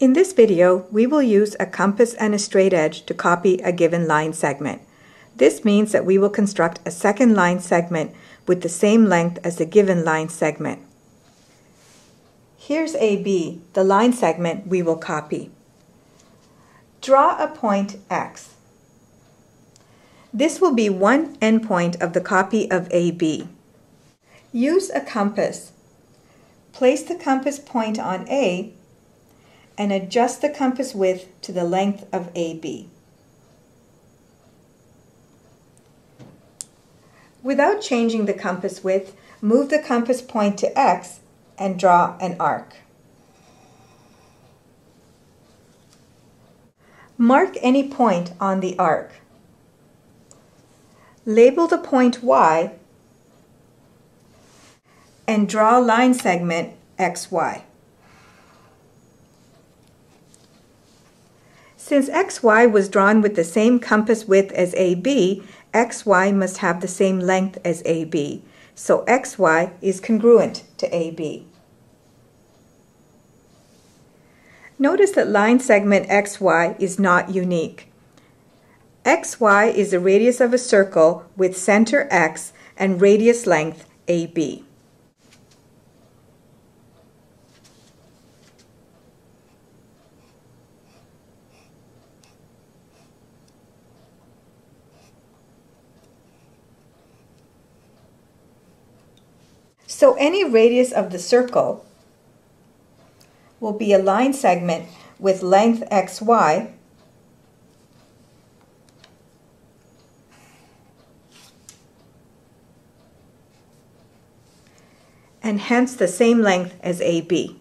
In this video, we will use a compass and a straight edge to copy a given line segment. This means that we will construct a second line segment with the same length as the given line segment. Here's AB, the line segment we will copy. Draw a point X. This will be one endpoint of the copy of AB. Use a compass. Place the compass point on A and adjust the compass width to the length of AB. Without changing the compass width, move the compass point to X and draw an arc. Mark any point on the arc. Label the point Y and draw line segment XY. Since XY was drawn with the same compass width as AB, XY must have the same length as AB, so XY is congruent to AB. Notice that line segment XY is not unique. XY is the radius of a circle with center X and radius length AB. So any radius of the circle will be a line segment with length xy and hence the same length as AB.